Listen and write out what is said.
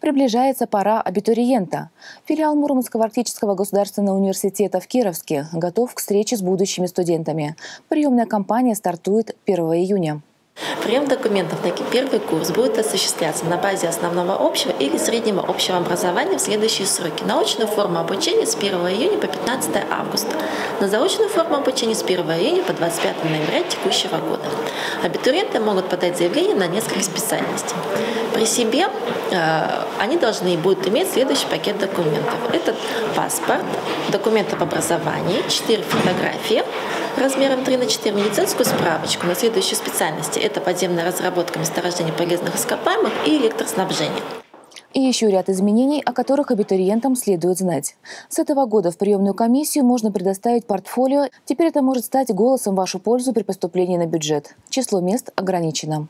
Приближается пора абитуриента. Филиал Мурманского арктического государственного университета в Кировске готов к встрече с будущими студентами. Приемная кампания стартует 1 июня. Прием документов на первый курс будет осуществляться на базе основного общего или среднего общего образования в следующие сроки. На очную форму обучения с 1 июня по 15 августа. На заочную форму обучения с 1 июня по 25 ноября текущего года. Абитуриенты могут подать заявление на несколько специальностей. При себе э, они должны будут иметь следующий пакет документов. Это паспорт, документ об образовании, 4 фотографии, размером 3 на 4 медицинскую справочку на следующие специальности. Это подземная разработка месторождения полезных ископаемых и электроснабжение. И еще ряд изменений, о которых абитуриентам следует знать. С этого года в приемную комиссию можно предоставить портфолио. Теперь это может стать голосом в вашу пользу при поступлении на бюджет. Число мест ограничено.